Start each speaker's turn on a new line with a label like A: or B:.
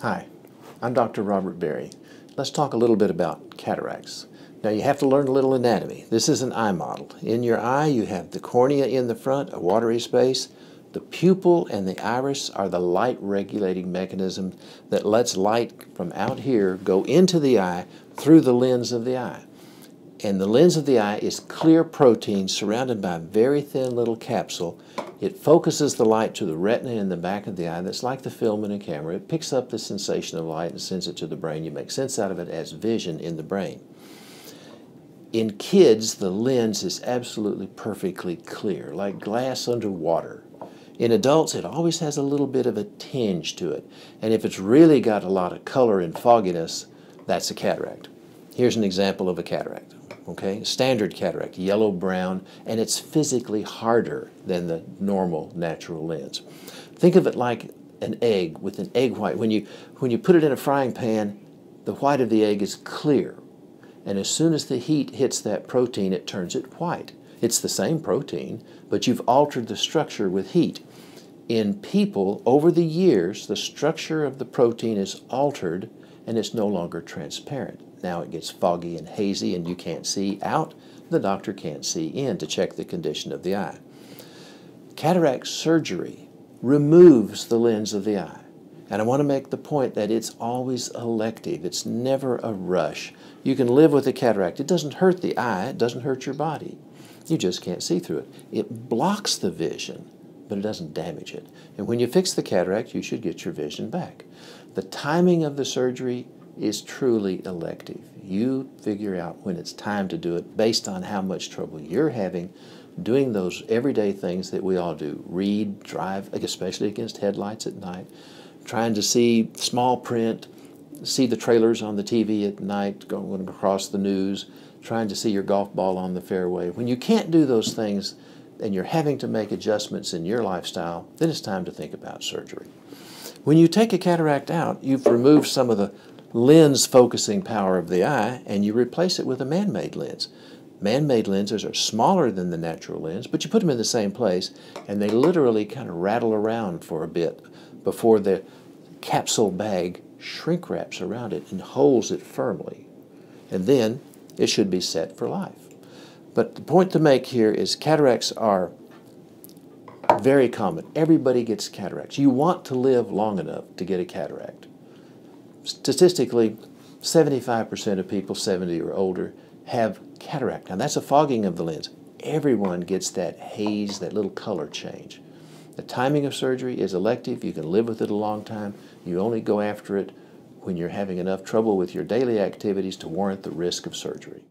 A: Hi, I'm Dr. Robert Berry. Let's talk a little bit about cataracts. Now you have to learn a little anatomy. This is an eye model. In your eye you have the cornea in the front, a watery space. The pupil and the iris are the light regulating mechanism that lets light from out here go into the eye through the lens of the eye. And the lens of the eye is clear protein surrounded by a very thin little capsule it focuses the light to the retina in the back of the eye. That's like the film in a camera. It picks up the sensation of light and sends it to the brain. You make sense out of it as vision in the brain. In kids, the lens is absolutely perfectly clear, like glass under water. In adults, it always has a little bit of a tinge to it. And if it's really got a lot of color and fogginess, that's a cataract. Here's an example of a cataract okay? Standard cataract, yellow brown, and it's physically harder than the normal natural lens. Think of it like an egg with an egg white. When you, when you put it in a frying pan, the white of the egg is clear. And as soon as the heat hits that protein, it turns it white. It's the same protein, but you've altered the structure with heat. In people, over the years, the structure of the protein is altered and it's no longer transparent. Now it gets foggy and hazy and you can't see out. The doctor can't see in to check the condition of the eye. Cataract surgery removes the lens of the eye. And I want to make the point that it's always elective. It's never a rush. You can live with a cataract. It doesn't hurt the eye. It doesn't hurt your body. You just can't see through it. It blocks the vision, but it doesn't damage it. And when you fix the cataract, you should get your vision back. The timing of the surgery is truly elective. You figure out when it's time to do it based on how much trouble you're having doing those everyday things that we all do read, drive, especially against headlights at night, trying to see small print, see the trailers on the TV at night, going across the news, trying to see your golf ball on the fairway. When you can't do those things and you're having to make adjustments in your lifestyle, then it's time to think about surgery. When you take a cataract out, you've removed some of the lens focusing power of the eye and you replace it with a man-made lens. Man-made lenses are smaller than the natural lens, but you put them in the same place and they literally kind of rattle around for a bit before the capsule bag shrink wraps around it and holds it firmly. And then it should be set for life. But the point to make here is cataracts are very common. Everybody gets cataracts. You want to live long enough to get a cataract statistically, 75% of people 70 or older have cataract. Now that's a fogging of the lens. Everyone gets that haze, that little color change. The timing of surgery is elective. You can live with it a long time. You only go after it when you're having enough trouble with your daily activities to warrant the risk of surgery.